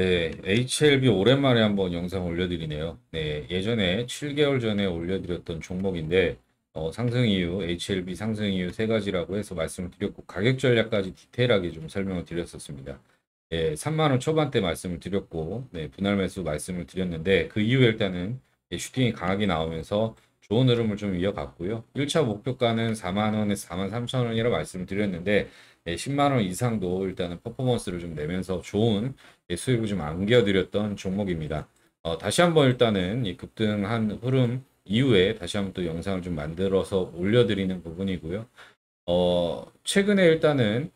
네, HLB 오랜만에 한번 영상 올려드리네요. 네, 예전에 7개월 전에 올려드렸던 종목인데, 어, 상승 이유, HLB 상승 이유 세 가지라고 해서 말씀을 드렸고, 가격 전략까지 디테일하게 좀 설명을 드렸었습니다. 예, 3만원 초반대 말씀을 드렸고, 네, 분할 매수 말씀을 드렸는데, 그 이후에 일단은 예, 슈팅이 강하게 나오면서 좋은 흐름을 좀 이어갔고요. 1차 목표가는 4만원에서 4만 3천원이라 말씀을 드렸는데, 예, 10만 원 이상도 일단은 퍼포먼스를 좀 내면서 좋은 예, 수익을 좀 안겨드렸던 종목입니다. 어, 다시 한번 일단은 이 급등한 흐름 이후에 다시 한번 또 영상을 좀 만들어서 올려드리는 부분이고요. 어, 최근에 일단은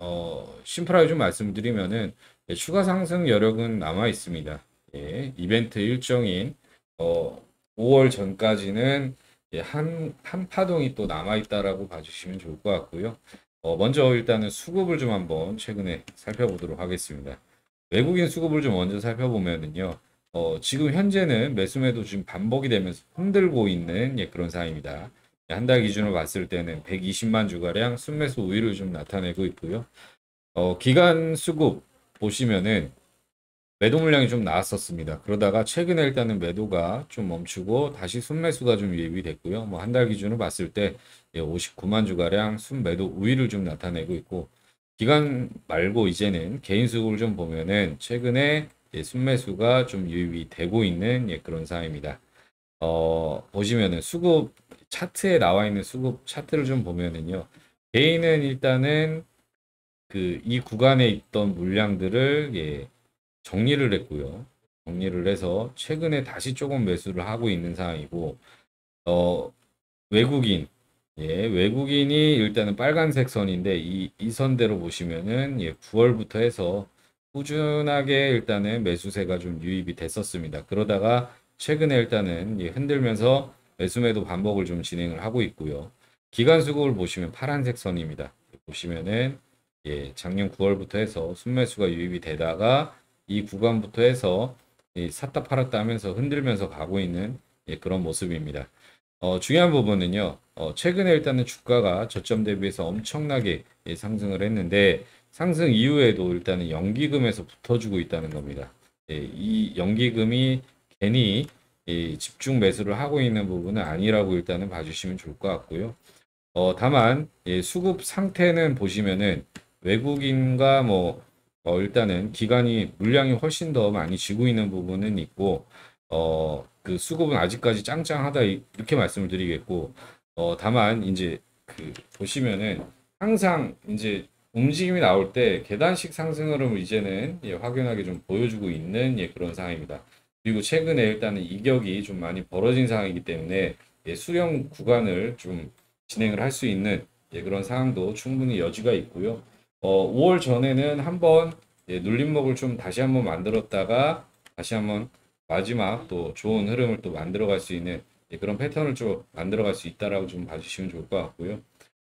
어, 심플하게 좀 말씀드리면은 예, 추가 상승 여력은 남아 있습니다. 예, 이벤트 일정인 어, 5월 전까지는 예, 한, 한 파동이 또 남아 있다라고 봐주시면 좋을 것 같고요. 어, 먼저 일단은 수급을 좀 한번 최근에 살펴보도록 하겠습니다. 외국인 수급을 좀 먼저 살펴보면은요. 어, 지금 현재는 매수매도 지금 반복이 되면서 흔들고 있는 예, 그런 상황입니다. 한 달 기준으로 봤을 때는 120만 주가량 순매수 우위를 좀 나타내고 있고요. 어, 기간 수급 보시면은 매도 물량이 좀 나왔었습니다. 그러다가 최근에 일단은 매도가 좀 멈추고 다시 순매수가 좀 유입이 됐고요. 뭐 한 달 기준으로 봤을 때 59만 예, 주가량 순매도 우위를 좀 나타내고 있고 기간 말고 이제는 개인 수급을 좀 보면은 최근에 예, 순매수가 좀 유입이 되고 있는 예, 그런 상황입니다. 어, 보시면은 수급 차트에 나와 있는 수급 차트를 좀 보면은요. 개인은 일단은 그 이 구간에 있던 물량들을 예, 정리를 했고요. 정리를 해서 최근에 다시 조금 매수를 하고 있는 상황이고 어, 외국인 예, 외국인이 일단은 빨간색 선인데 이, 이 선대로 보시면은 예, 9월부터 해서 꾸준하게 일단은 매수세가 좀 유입이 됐었습니다. 그러다가 최근에 일단은 예, 흔들면서 매수매도 반복을 좀 진행을 하고 있고요. 기간 수급을 보시면 파란색 선입니다. 보시면은 예, 작년 9월부터 해서 순매수가 유입이 되다가 이 구간부터 해서 예, 샀다 팔았다 하면서 흔들면서 가고 있는 예, 그런 모습입니다. 어, 중요한 부분은요. 어, 최근에 일단은 주가가 저점 대비해서 엄청나게 예, 상승을 했는데 상승 이후에도 일단은 연기금에서 붙어주고 있다는 겁니다. 예, 이 연기금이 괜히 예, 집중 매수를 하고 있는 부분은 아니라고 일단은 봐주시면 좋을 것 같고요. 어, 다만 예, 수급 상태는 보시면은 외국인과 뭐 어, 일단은 기간이 물량이 훨씬 더 많이 지고 있는 부분은 있고 어, 그 수급은 아직까지 짱짱하다 이렇게 말씀을 드리겠고 어 다만 이제 그 보시면은 항상 이제 움직임이 나올 때 계단식 상승 흐름을 이제는 예, 확연하게 좀 보여주고 있는 예, 그런 상황입니다. 그리고 최근에 일단은 이격이 좀 많이 벌어진 상황이기 때문에 예, 수령 구간을 좀 진행을 할 수 있는 예, 그런 상황도 충분히 여지가 있고요. 어, 5월 전에는 한번 예, 눌림목을 좀 다시 한번 만들었다가 다시 한번 마지막 또 좋은 흐름을 또 만들어갈 수 있는 그런 패턴을 좀 만들어갈 수 있다라고 좀 봐주시면 좋을 것 같고요.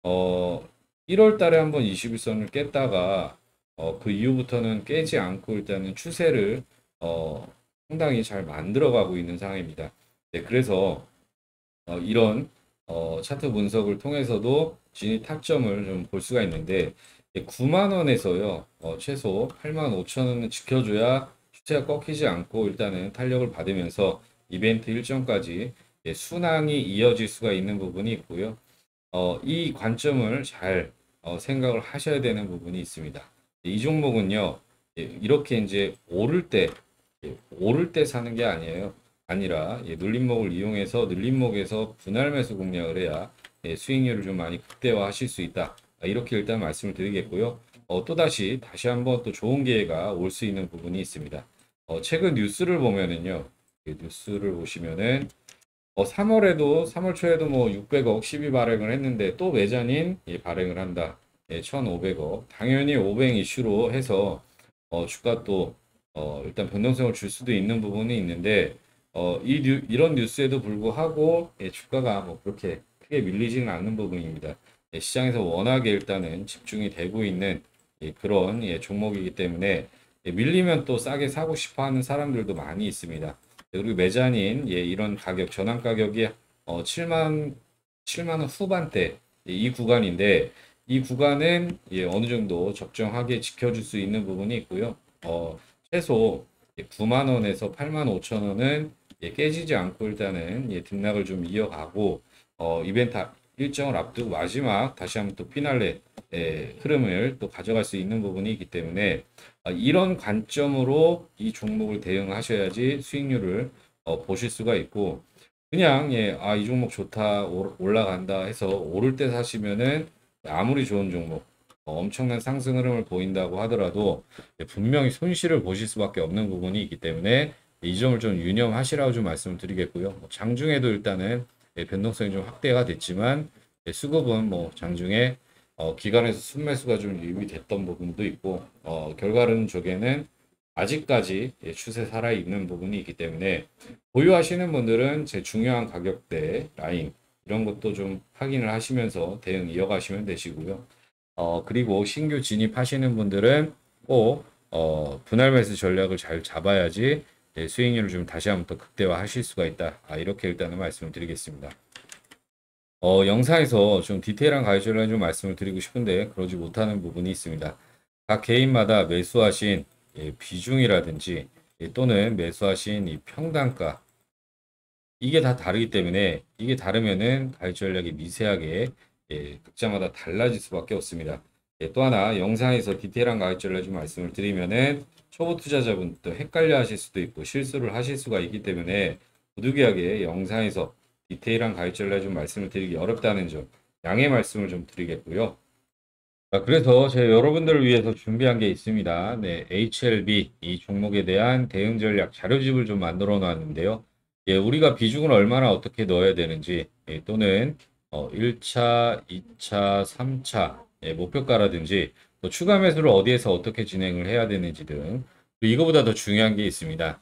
어, 1월 달에 한번 21선을 깼다가 어, 그 이후부터는 깨지 않고 일단은 추세를 어, 상당히 잘 만들어가고 있는 상황입니다. 네, 그래서 어, 이런 어, 차트 분석을 통해서도 진입 타점을 좀 볼 수가 있는데 9만 원에서요 어, 최소 8만 5천 원을 지켜줘야 추세가 꺾이지 않고 일단은 탄력을 받으면서 이벤트 일정까지 예, 순항이 이어질 수가 있는 부분이 있고요. 어, 이 관점을 잘 어, 생각을 하셔야 되는 부분이 있습니다. 이 종목은요, 예, 이렇게 이제 오를 때, 예, 오를 때 사는 게 아니에요. 아니라 예, 눌림목을 이용해서 눌림목에서 분할 매수 공략을 해야 예, 수익률을 좀 많이 극대화하실 수 있다. 이렇게 일단 말씀을 드리겠고요. 어, 또다시 다시 한번 또 좋은 기회가 올 수 있는 부분이 있습니다. 어, 최근 뉴스를 보면은요. 뉴스를 보시면은 어, 3월에도 3월 초에도 뭐 600억 12 발행을 했는데 또 외전인 예, 발행을 한다. 예, 1,500억. 당연히 500 이슈로 해서 어, 주가 또 어, 일단 변동성을 줄 수도 있는 부분이 있는데 어, 이 뉴, 이런 뉴스에도 불구하고 예, 주가가 뭐 그렇게 크게 밀리지는 않는 부분입니다. 예, 시장에서 워낙에 일단은 집중이 되고 있는 예, 그런 예, 종목이기 때문에 예, 밀리면 또 싸게 사고 싶어 하는 사람들도 많이 있습니다. 그리고 mezzanine 예, 이런 가격 전환 가격이 어, 7만 7만 원 후반대 이 구간인데 이 구간은 예, 어느 정도 적정하게 지켜줄 수 있는 부분이 있고요. 어, 최소 9만 원에서 8만 5천 원은 예, 깨지지 않고 일단은 예, 등락을 좀 이어가고 어, 이벤트 일정을 앞두고 마지막 다시 한번 또 피날레 예, 흐름을 또 가져갈 수 있는 부분이 있기 때문에 아, 이런 관점으로 이 종목을 대응하셔야지 수익률을 어, 보실 수가 있고 그냥 예, 아, 이 종목 좋다 올- 올라간다 해서 오를 때 사시면은 아무리 좋은 종목 어, 엄청난 상승 흐름을 보인다고 하더라도 예, 분명히 손실을 보실 수밖에 없는 부분이 있기 때문에 이 점을 좀 유념하시라고 좀 말씀을 드리겠고요. 뭐 장중에도 일단은 예, 변동성이 좀 확대가 됐지만 예, 수급은 뭐 장중에 어, 기관에서 순매수가 좀 유입됐던 부분도 있고 어, 결과는 쪽에는 아직까지 예, 추세 살아 있는 부분이 있기 때문에 보유하시는 분들은 제 중요한 가격대 라인 이런 것도 좀 확인을 하시면서 대응 이어가시면 되시고요. 어, 그리고 신규 진입하시는 분들은 꼭 어, 분할 매수 전략을 잘 잡아야지 예, 수익률을 좀 다시 한번 더 극대화하실 수가 있다. 아, 이렇게 일단은 말씀을 드리겠습니다. 어, 영상에서 좀 디테일한 전략을 좀 말씀을 드리고 싶은데 그러지 못하는 부분이 있습니다. 각 개인마다 매수하신 예, 비중이라든지 예, 또는 매수하신 이 평단가 이게 다 다르기 때문에 이게 다르면은 가격 전략이 미세하게 예, 극자마다 달라질 수밖에 없습니다. 예, 또 하나 영상에서 디테일한 가격 전략 좀 말씀을 드리면은 초보 투자자분도 헷갈려 하실 수도 있고 실수를 하실 수가 있기 때문에 부득이하게 영상에서 디테일한 전략 좀 말씀을 드리기 어렵다는 점 양해 말씀을 좀 드리겠고요. 자, 그래서 제가 여러분들을 위해서 준비한 게 있습니다. 네, HLB 이 종목에 대한 대응 전략 자료집을 좀 만들어 놨는데요. 예, 우리가 비중을 얼마나 어떻게 넣어야 되는지 예, 또는 어, 1차, 2차, 3차 예, 목표가라든지 또 추가 매수를 어디에서 어떻게 진행을 해야 되는지 등 이거보다 더 중요한 게 있습니다.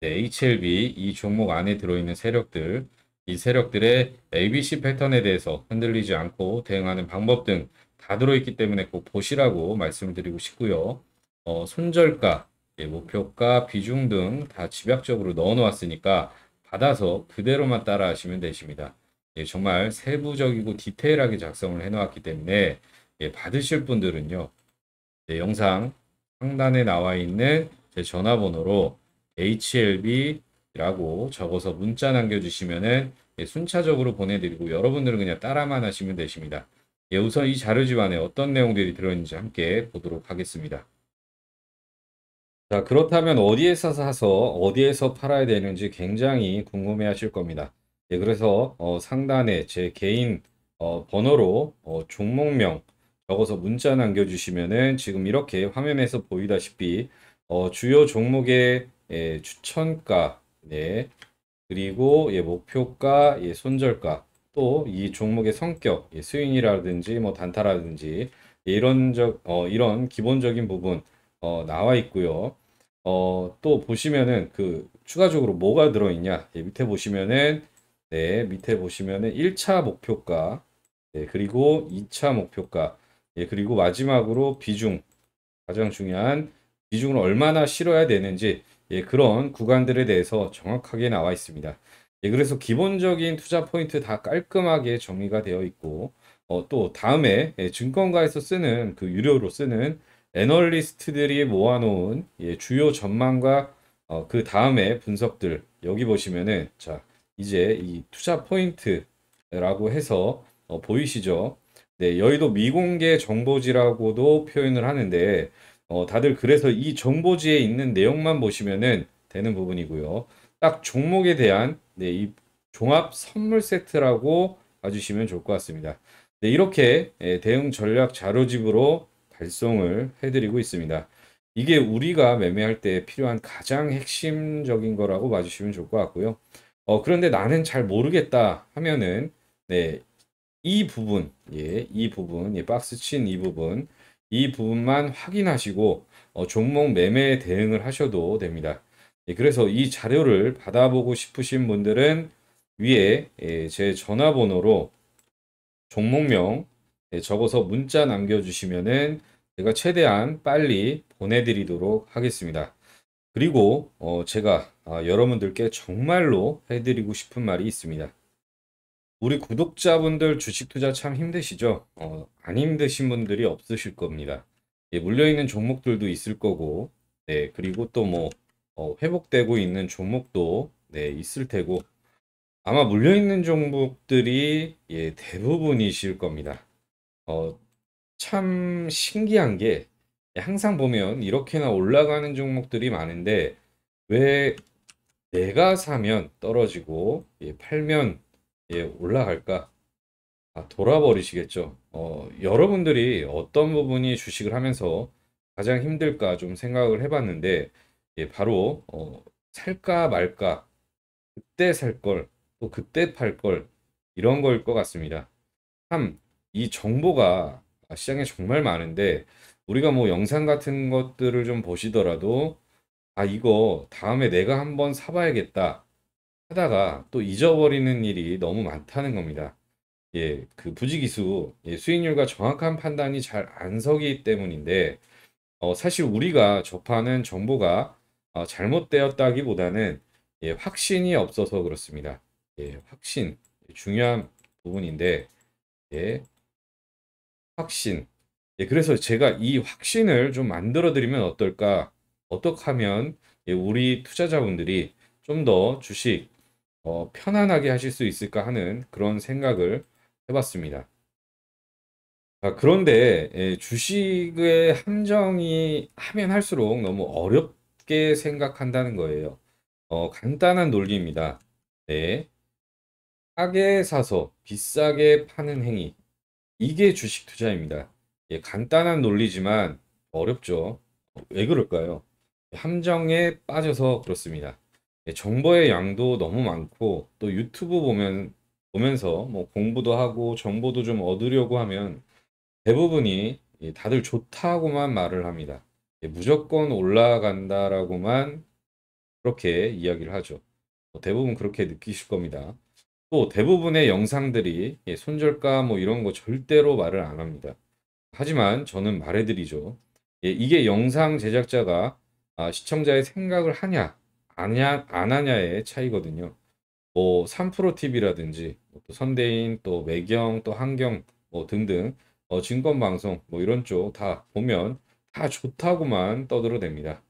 네, HLB 이 종목 안에 들어있는 세력들 이 세력들의 ABC 패턴에 대해서 흔들리지 않고 대응하는 방법 등 다 들어있기 때문에 꼭 보시라고 말씀을 드리고 싶고요. 어, 손절가, 예, 목표가, 비중 등 다 집약적으로 넣어 놓았으니까 받아서 그대로만 따라 하시면 되십니다. 예, 정말 세부적이고 디테일하게 작성을 해 놓았기 때문에 예, 받으실 분들은요. 네, 영상 상단에 나와 있는 제 전화번호로 HLB라고 적어서 문자 남겨주시면은 예, 순차적으로 보내드리고 여러분들은 그냥 따라만 하시면 되십니다. 예, 우선 이 자료집 안에 어떤 내용들이 들어있는지 함께 보도록 하겠습니다. 자, 그렇다면 어디에서 사서 어디에서 팔아야 되는지 굉장히 궁금해 하실 겁니다. 예, 그래서 어, 상단에 제 개인 어, 번호로 어, 종목명 적어서 문자 남겨주시면은 지금 이렇게 화면에서 보이다시피 어, 주요 종목의 예, 추천가, 네, 그리고 예, 목표가, 예, 손절가, 또 이 종목의 성격, 예, 스윙이라든지 뭐 단타라든지 예, 이런 적, 어, 이런 기본적인 부분 어, 나와 있고요. 어, 또 보시면은 그 추가적으로 뭐가 들어있냐? 예, 밑에 보시면은 네, 밑에 보시면은 1차 목표가, 예, 그리고 2차 목표가, 예, 그리고 마지막으로 비중, 가장 중요한 비중을 얼마나 실어야 되는지 예, 그런 구간들에 대해서 정확하게 나와 있습니다. 예, 그래서 기본적인 투자 포인트 다 깔끔하게 정리가 되어 있고 어, 또 다음에 예, 증권가에서 쓰는 그 유료로 쓰는 애널리스트들이 모아놓은 예, 주요 전망과 어, 그 다음에 분석들 여기 보시면은 자 이제 이 투자 포인트라고 해서 어, 보이시죠? 네, 여의도 미공개 정보지라고도 표현을 하는데 어, 다들 그래서 이 정보지에 있는 내용만 보시면은 되는 부분이고요. 딱 종목에 대한 네, 이 종합 선물 세트라고 봐주시면 좋을 것 같습니다. 네, 이렇게 예, 대응 전략 자료집으로 발송을 해드리고 있습니다. 이게 우리가 매매할 때 필요한 가장 핵심적인 거라고 봐주시면 좋을 것 같고요. 어, 그런데 나는 잘 모르겠다 하면은 네, 이 부분, 예, 이 부분, 예, 박스 친 이 부분, 이 부분만 확인하시고 어, 종목 매매 대응을 하셔도 됩니다. 예, 그래서 이 자료를 받아보고 싶으신 분들은 위에 예, 제 전화번호로 종목명 예, 적어서 문자 남겨주시면은 제가 최대한 빨리 보내드리도록 하겠습니다. 그리고 어, 제가 아, 여러분들께 정말로 해드리고 싶은 말이 있습니다. 우리 구독자분들 주식 투자 참 힘드시죠? 어, 안 힘드신 분들이 없으실 겁니다. 예, 물려있는 종목들도 있을 거고, 네, 그리고 또 뭐, 어, 회복되고 있는 종목도 네, 있을 테고, 아마 물려있는 종목들이 예, 대부분이실 겁니다. 어, 참 신기한 게 항상 보면 이렇게나 올라가는 종목들이 많은데 왜 내가 사면 떨어지고 예, 팔면 예, 올라갈까? 아, 돌아버리시겠죠. 어, 여러분들이 어떤 부분이 주식을 하면서 가장 힘들까 좀 생각을 해봤는데 예, 바로 어, 살까 말까 그때 살 걸 또 그때 팔 걸 이런 거일 것 같습니다. 참 이 정보가 시장에 정말 많은데 우리가 뭐 영상 같은 것들을 좀 보시더라도 아 이거 다음에 내가 한번 사봐야겠다 하다가 또 잊어버리는 일이 너무 많다는 겁니다. 예, 그 부지기수 예, 수익률과 정확한 판단이 잘 안 서기 때문인데 어, 사실 우리가 접하는 정보가 어, 잘못되었다기보다는 예, 확신이 없어서 그렇습니다. 예, 확신 중요한 부분인데 예, 확신. 예, 그래서 제가 이 확신을 좀 만들어 드리면 어떨까? 어떻게 하면 예, 우리 투자자분들이 좀 더 주식 어, 편안하게 하실 수 있을까 하는 그런 생각을 해봤습니다. 아, 그런데 예, 주식의 함정이 하면 할수록 너무 어렵게 생각한다는 거예요. 어, 간단한 논리입니다. 네. 싸게 사서 비싸게 파는 행위. 이게 주식 투자입니다. 예, 간단한 논리지만 어렵죠. 왜 그럴까요? 함정에 빠져서 그렇습니다. 예, 정보의 양도 너무 많고 또 유튜브 보면 보면서 뭐 공부도 하고 정보도 좀 얻으려고 하면 대부분이 예, 다들 좋다고만 말을 합니다. 예, 무조건 올라간다라고만 그렇게 이야기를 하죠. 뭐 대부분 그렇게 느끼실 겁니다. 또 대부분의 영상들이 예, 손절가 뭐 이런 거 절대로 말을 안 합니다. 하지만 저는 말해드리죠. 예, 이게 영상 제작자가 아, 시청자의 생각을 하냐, 아냐, 안 하냐의 차이거든요. 뭐, 3프로TV라든지, 뭐또 선대인, 또 매경, 또 한경, 뭐 등등, 어, 증권 방송, 뭐 이런 쪽 다 보면 다 좋다고만 떠들어댑니다.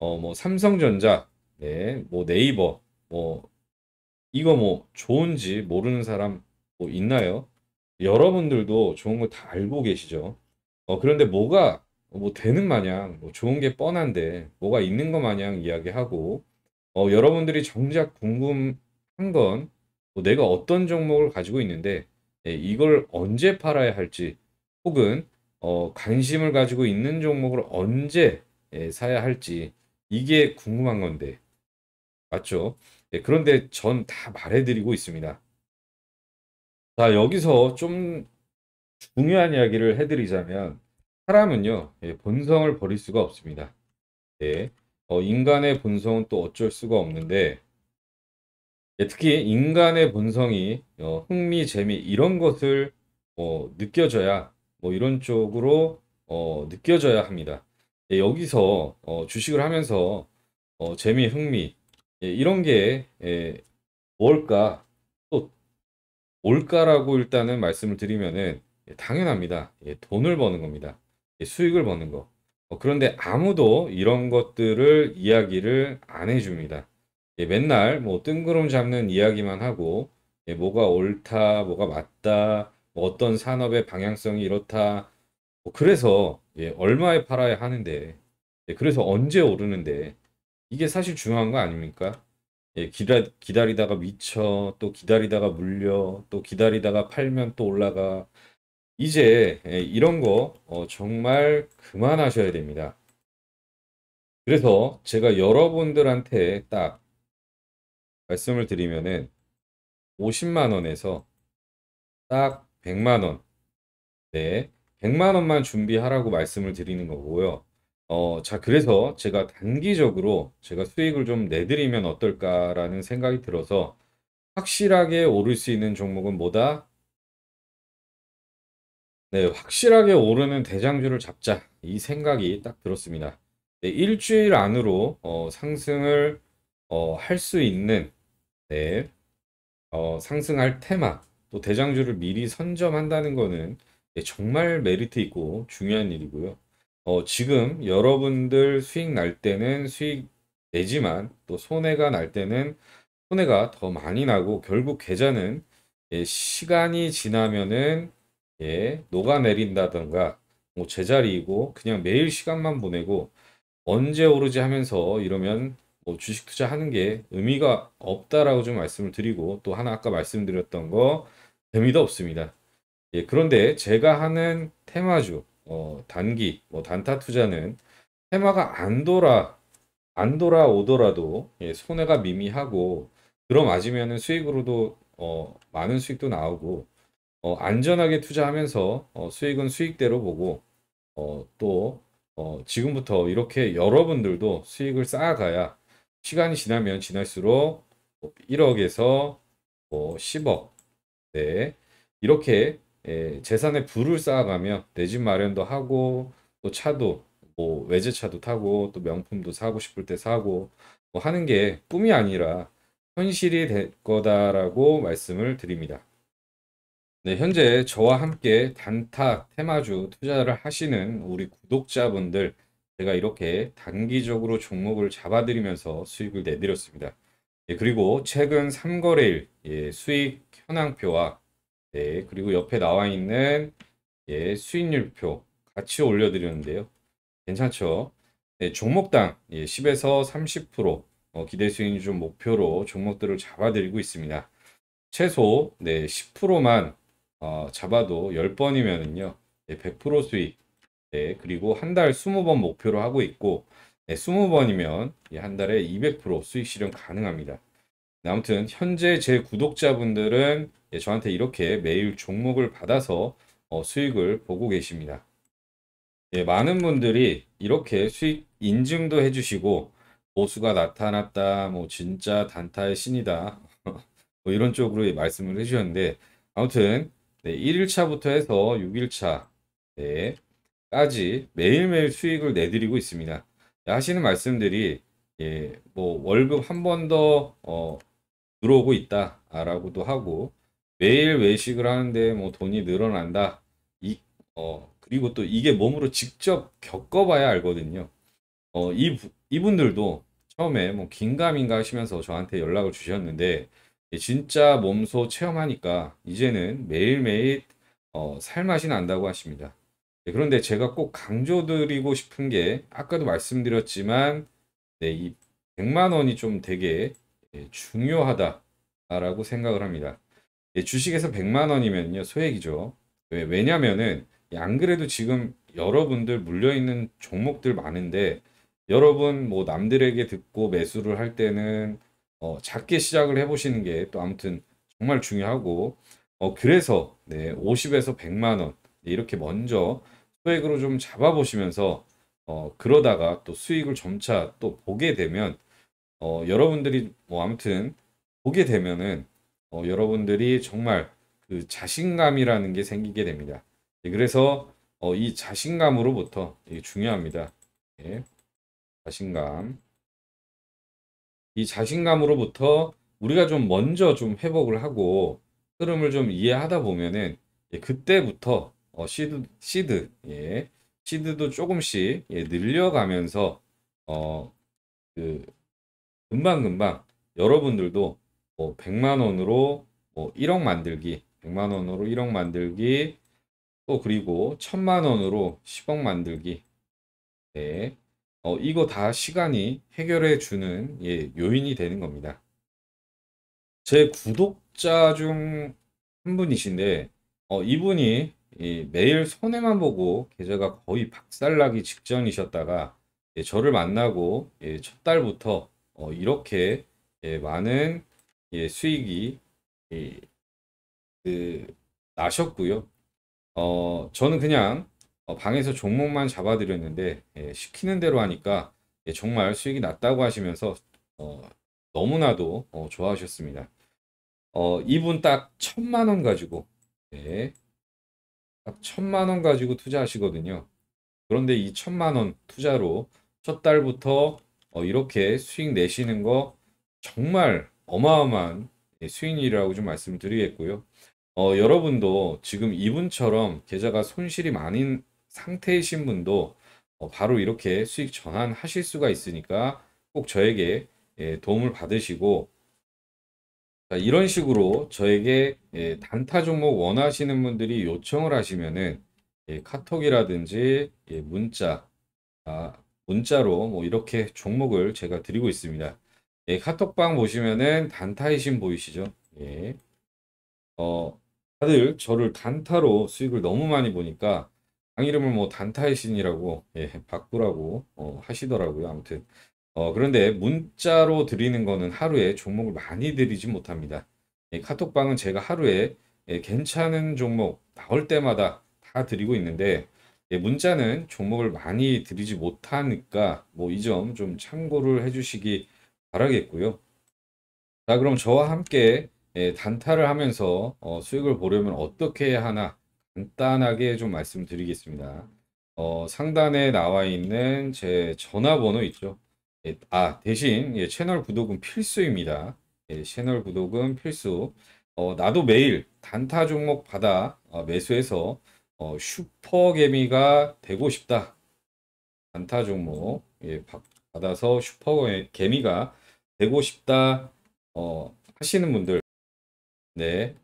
어, 뭐, 삼성전자, 네, 뭐 네이버, 뭐, 이거 뭐 좋은지 모르는 사람 뭐 있나요? 여러분들도 좋은 거 다 알고 계시죠? 어, 그런데 뭐가 뭐 되는 마냥 뭐 좋은 게 뻔한데 뭐가 있는 것 마냥 이야기하고 어, 여러분들이 정작 궁금한 건 뭐 내가 어떤 종목을 가지고 있는데 예, 이걸 언제 팔아야 할지 혹은 어, 관심을 가지고 있는 종목을 언제 예, 사야 할지 이게 궁금한 건데 맞죠? 예, 그런데 전 다 말해드리고 있습니다. 자, 여기서 좀 중요한 이야기를 해드리자면 사람은요, 예, 본성을 버릴 수가 없습니다. 예, 어, 인간의 본성은 또 어쩔 수가 없는데 예, 특히 인간의 본성이 어, 흥미, 재미 이런 것을 어, 느껴져야 뭐 이런 쪽으로 어, 느껴져야 합니다. 예, 여기서 어, 주식을 하면서 어, 재미, 흥미 예, 이런 게 예, 뭘까? 또 뭘까라고 일단은 말씀을 드리면은 예, 당연합니다. 예, 돈을 버는 겁니다. 예, 수익을 버는 거. 어, 그런데 아무도 이런 것들을 이야기를 안 해줍니다. 예, 맨날 뭐 뜬구름 잡는 이야기만 하고 예, 뭐가 옳다, 뭐가 맞다, 뭐 어떤 산업의 방향성이 이렇다. 뭐 그래서 예, 얼마에 팔아야 하는데, 예, 그래서 언제 오르는데 이게 사실 중요한 거 아닙니까? 예, 기다, 기다리다가 미쳐, 또 기다리다가 물려, 또 기다리다가 팔면 또 올라가. 이제 예, 이런 거 어, 정말 그만하셔야 됩니다. 그래서 제가 여러분들한테 딱 말씀을 드리면은 50만 원에서 딱 100만 원. 네. 100만 원만 준비하라고 말씀을 드리는 거고요. 어, 자, 그래서 제가 단기적으로 제가 수익을 좀 내드리면 어떨까라는 생각이 들어서 확실하게 오를 수 있는 종목은 뭐다? 네, 확실하게 오르는 대장주를 잡자. 이 생각이 딱 들었습니다. 네, 일주일 안으로 어, 상승을 어, 할 수 있는 네, 어, 상승할 테마 또 대장주를 미리 선점한다는 거는 네, 정말 메리트 있고 중요한 일이고요. 어, 지금 여러분들 수익 날 때는 수익 내지만 또 손해가 날 때는 손해가 더 많이 나고 결국 계좌는 예, 시간이 지나면은 예, 녹아내린다던가 뭐 제자리이고 그냥 매일 시간만 보내고 언제 오르지 하면서 이러면 뭐 주식 투자하는 게 의미가 없다라고 좀 말씀을 드리고 또 하나 아까 말씀드렸던 거 재미도 없습니다. 예, 그런데 제가 하는 테마주 어, 단기 뭐 단타 투자는 테마가 안 돌아 안 돌아오더라도 예, 손해가 미미하고 들어맞으면 수익으로도 어, 많은 수익도 나오고 어, 안전하게 투자하면서 어, 수익은 수익대로 보고 어, 또 어, 지금부터 이렇게 여러분들도 수익을 쌓아가야 시간이 지나면 지날수록 1억에서 뭐 10억 네, 이렇게 예, 재산의 부를 쌓아가며 내집 마련도 하고 또 차도 뭐 외제차도 타고 또 명품도 사고 싶을 때 사고 뭐 하는 게 꿈이 아니라 현실이 될 거다라고 말씀을 드립니다. 네, 현재 저와 함께 단타 테마주 투자를 하시는 우리 구독자분들 제가 이렇게 단기적으로 종목을 잡아드리면서 수익을 내드렸습니다. 예, 그리고 최근 3거래일 예, 수익 현황표와 예, 그리고 옆에 나와 있는 예, 수익률표 같이 올려드렸는데요. 괜찮죠? 네, 종목당 예, 10에서 30% 어, 기대 수익률 좀 목표로 종목들을 잡아드리고 있습니다. 최소 네, 10%만 어, 잡아도 10번이면은요. 네, 100% 수익. 네, 그리고 한 달 20번 목표로 하고 있고 네, 20번이면 예, 한 달에 200% 수익 실현 가능합니다. 네, 아무튼 현재 제 구독자분들은 예, 저한테 이렇게 매일 종목을 받아서 어, 수익을 보고 계십니다. 예, 많은 분들이 이렇게 수익 인증도 해주시고 보수가 나타났다, 뭐 진짜 단타의 신이다, 뭐 이런 쪽으로 말씀을 해주셨는데 아무튼 네, 1일차부터 해서 6일차 네, 까지 매일매일 수익을 내드리고 있습니다. 하시는 말씀들이 예, 뭐 월급 한 번더 어, 들어오고 있다라고도 하고 매일 외식을 하는데 뭐 돈이 늘어난다. 이 어, 그리고 또 이게 몸으로 직접 겪어봐야 알거든요. 어, 이, 이분들도 처음에 뭐 긴가민가 하시면서 저한테 연락을 주셨는데 진짜 몸소 체험하니까 이제는 매일매일 어, 살맛이 난다고 하십니다. 네, 그런데 제가 꼭 강조드리고 싶은 게 아까도 말씀드렸지만 네, 이 100만 원이 좀 되게 예, 중요하다라고 생각을 합니다. 예, 주식에서 100만 원이면요 소액이죠. 왜? 왜냐면은 안 그래도 지금 여러분들 물려있는 종목들 많은데 여러분 뭐 남들에게 듣고 매수를 할 때는 어, 작게 시작을 해보시는 게 또 아무튼 정말 중요하고 어, 그래서 네, 50에서 100만 원 이렇게 먼저 소액으로 좀 잡아보시면서 어, 그러다가 또 수익을 점차 또 보게 되면 어, 여러분들이 뭐 아무튼 보게 되면은 어, 여러분들이 정말 그 자신감이라는 게 생기게 됩니다. 예, 그래서 어, 이 자신감으로부터 이게 중요합니다. 예. 자신감. 이 자신감으로부터 우리가 좀 먼저 좀 회복을 하고 흐름을 좀 이해하다 보면은 예, 그때부터 어, 시드 시드 예. 시드도 조금씩 예, 늘려가면서 어 그 금방 금방 여러분들도 뭐 100만 원으로 뭐 1억 만들기, 100만 원으로 1억 만들기 또 그리고 천만 원으로 10억 만들기. 네. 어, 이거 다 시간이 해결해 주는 예, 요인이 되는 겁니다. 제 구독자 중 한 분이신데 어, 이분이 이, 매일 손해만 보고 계좌가 거의 박살나기 직전이셨다가 예, 저를 만나고 예, 첫 달부터 어, 이렇게 예, 많은 예, 수익이 예, 그, 나셨고요. 어, 저는 그냥 어, 방에서 종목만 잡아드렸는데 예, 시키는 대로 하니까 예, 정말 수익이 났다고 하시면서 어, 너무나도 어, 좋아하셨습니다. 어, 이분 딱 천만 원 가지고 예, 딱 천만 원 가지고 투자하시거든요. 그런데 이 천만 원 투자로 첫 달부터 어, 이렇게 수익 내시는 거 정말 어마어마한 예, 수익률이라고 좀 말씀을 드리겠고요. 어, 여러분도 지금 이분처럼 계좌가 손실이 많은 상태이신 분도 어, 바로 이렇게 수익 전환하실 수가 있으니까 꼭 저에게 예, 도움을 받으시고 자, 이런 식으로 저에게 예, 단타 종목 원하시는 분들이 요청을 하시면은 예, 카톡이라든지 예, 문자, 아, 문자로 뭐 이렇게 종목을 제가 드리고 있습니다. 예, 카톡방 보시면은 단타이신 보이시죠? 예. 어, 다들 저를 단타로 수익을 너무 많이 보니까 방 이름을 뭐 단타의 신이라고 예, 바꾸라고 어, 하시더라고요. 아무튼 어, 그런데 문자로 드리는 거는 하루에 종목을 많이 드리지 못합니다. 예, 카톡방은 제가 하루에 예, 괜찮은 종목 나올 때마다 다 드리고 있는데 예, 문자는 종목을 많이 드리지 못하니까 뭐 이 점 좀 참고를 해주시기 바라겠고요. 자, 그럼 저와 함께 예, 단타를 하면서 어, 수익을 보려면 어떻게 해야 하나 간단하게 좀 말씀드리겠습니다. 어, 상단에 나와 있는 제 전화번호 있죠. 예, 아, 대신 예, 채널 구독은 필수입니다. 예, 채널 구독은 필수. 어, 나도 매일 단타 종목 받아 어, 매수해서 어, 슈퍼개미가 되고 싶다. 단타 종목 예, 받아서 슈퍼개미가 되고 싶다 어, 하시는 분들 네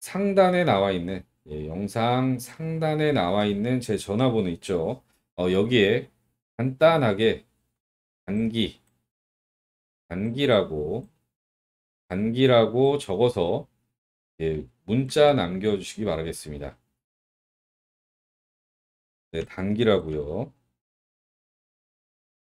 상단에 나와 있는 예, 영상 상단에 나와 있는 제 전화번호 있죠. 어, 여기에 간단하게 단기 단기라고 단기라고 적어서 예, 문자 남겨주시기 바라겠습니다. 네, 단기라고요.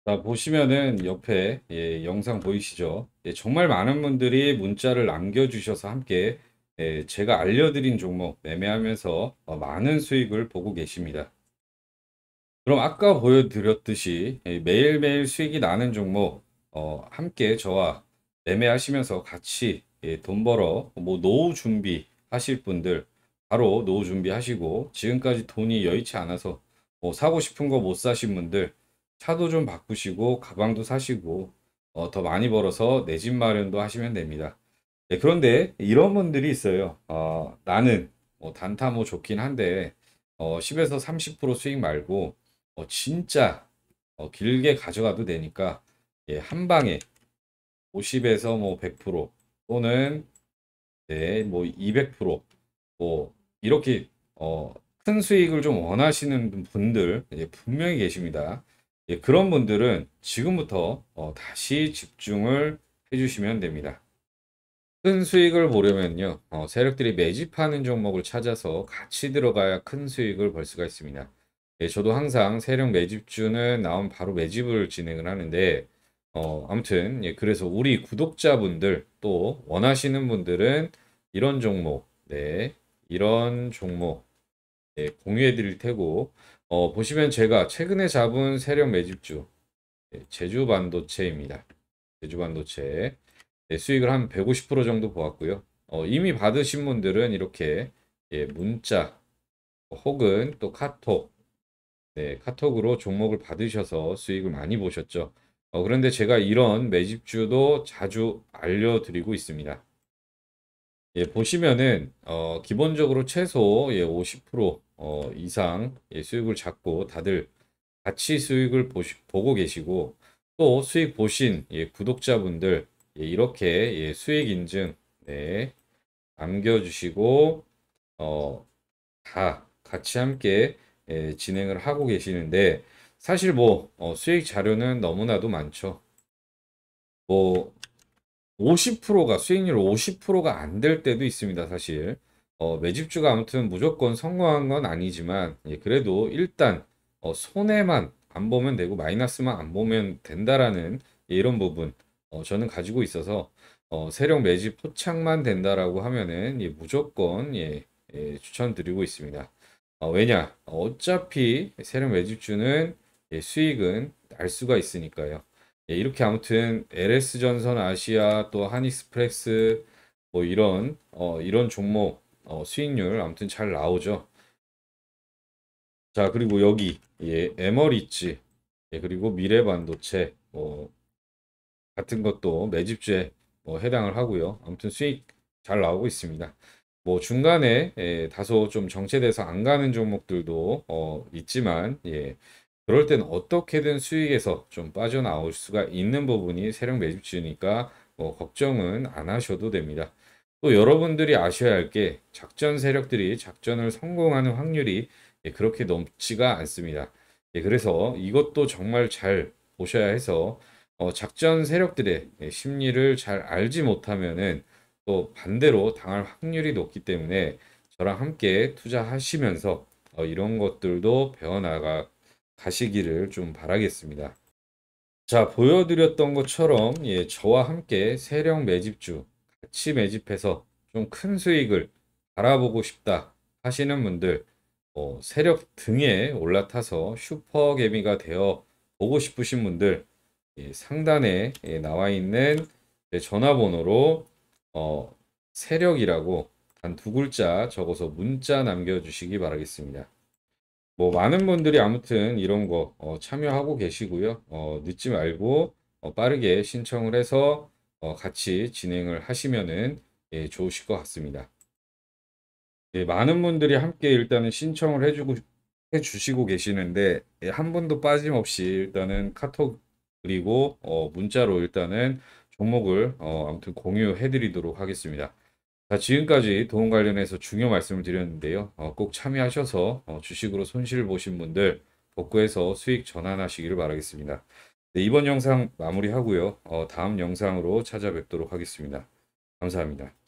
자, 보시면은 옆에 예, 영상 보이시죠? 예, 정말 많은 분들이 문자를 남겨주셔서 함께 예, 제가 알려드린 종목 매매하면서 어, 많은 수익을 보고 계십니다. 그럼 아까 보여드렸듯이 예, 매일매일 수익이 나는 종목 어, 함께 저와 매매하시면서 같이 예, 돈 벌어 뭐 노후 준비 하실 분들 바로 노후 준비하시고 지금까지 돈이 여의치 않아서 뭐 사고 싶은 거 못 사신 분들 차도 좀 바꾸시고 가방도 사시고 어, 더 많이 벌어서 내 집 마련도 하시면 됩니다. 네, 그런데 이런 분들이 있어요. 어, 나는 뭐 단타 뭐 좋긴 한데 어, 10에서 30% 수익 말고 어, 진짜 어, 길게 가져가도 되니까 예, 한 방에 50에서 뭐 100% 또는 네, 뭐 200%뭐 이렇게 어, 큰 수익을 좀 원하시는 분들 예, 분명히 계십니다. 예, 그런 분들은 지금부터 어, 다시 집중을 해주시면 됩니다. 큰 수익을 보려면요. 어, 세력들이 매집하는 종목을 찾아서 같이 들어가야 큰 수익을 벌 수가 있습니다. 예, 저도 항상 세력 매집주는 나온 바로 매집을 진행을 하는데 어, 아무튼 예, 그래서 우리 구독자분들 또 원하시는 분들은 이런 종목, 네, 이런 종목 예, 공유해 드릴 테고 어, 보시면 제가 최근에 잡은 세력 매집주 예, 제주 반도체입니다. 제주 반도체 네, 수익을 한 150% 정도 보았고요. 어, 이미 받으신 분들은 이렇게 예, 문자 혹은 또 카톡, 네, 카톡으로 종목을 받으셔서 수익을 많이 보셨죠. 어, 그런데 제가 이런 매집주도 자주 알려드리고 있습니다. 예, 보시면은 어, 기본적으로 최소 예, 50% 어, 이상 예, 수익을 잡고 다들 같이 수익을 보시, 보고 계시고 또 수익 보신 예, 구독자분들 예, 이렇게 예, 수익 인증 네, 남겨주시고 어, 다 같이 함께 예, 진행을 하고 계시는데 사실 뭐 어, 수익 자료는 너무나도 많죠. 뭐 50%가 수익률 50%가 안 될 때도 있습니다. 사실 어, 매집주가 아무튼 무조건 성공한 건 아니지만 예, 그래도 일단 어, 손해만 안 보면 되고 마이너스만 안 보면 된다라는 예, 이런 부분 어, 저는 가지고 있어서 어, 세력 매집 포착만 된다라고 하면은 예, 무조건 예, 예, 추천드리고 있습니다. 어, 왜냐? 어차피 세력 매집주는 예, 수익은 날 수가 있으니까요. 예, 이렇게 아무튼 LS전선 아시아 또 한익스프레스 뭐 이런 어, 이런 종목 어, 수익률 아무튼 잘 나오죠. 자 그리고 여기 예, 에머리츠 예, 그리고 미래반도체 뭐 같은 것도 매집주에 뭐 해당을 하고요. 아무튼 수익 잘 나오고 있습니다. 뭐 중간에 예, 다소 좀 정체돼서 안 가는 종목들도 어, 있지만 예, 그럴 땐 어떻게든 수익에서 좀 빠져나올 수가 있는 부분이 세력 매집주니까 뭐 걱정은 안 하셔도 됩니다. 또 여러분들이 아셔야 할 게 작전 세력들이 작전을 성공하는 확률이 예, 그렇게 높지가 않습니다. 예, 그래서 이것도 정말 잘 보셔야 해서 어, 작전 세력들의 예, 심리를 잘 알지 못하면은 또 반대로 당할 확률이 높기 때문에 저랑 함께 투자하시면서 어, 이런 것들도 배워나가 가시기를 좀 바라겠습니다. 자, 보여드렸던 것처럼 예, 저와 함께 세력 매집주 같이 매집해서 좀 큰 수익을 바라보고 싶다 하시는 분들 어, 세력 등에 올라타서 슈퍼개미가 되어 보고 싶으신 분들 예, 상단에 예, 나와 있는 제 전화번호로 어, 세력이라고 단 두 글자 적어서 문자 남겨주시기 바라겠습니다. 뭐 많은 분들이 아무튼 이런 거 어, 참여하고 계시고요. 어, 늦지 말고 어, 빠르게 신청을 해서 어, 같이 진행을 하시면은 예, 좋으실 것 같습니다. 예, 많은 분들이 함께 일단은 신청을 해주고 해주시고 계시는데 예, 한 분도 빠짐없이 일단은 카톡 그리고 어, 문자로 일단은 종목을 어, 아무튼 공유해 드리도록 하겠습니다. 자, 지금까지 도움 관련해서 중요 말씀을 드렸는데요. 어, 꼭 참여하셔서 어, 주식으로 손실 보신 분들 복구해서 수익 전환하시기를 바라겠습니다. 네, 이번 영상 마무리하고요. 어, 다음 영상으로 찾아뵙도록 하겠습니다. 감사합니다.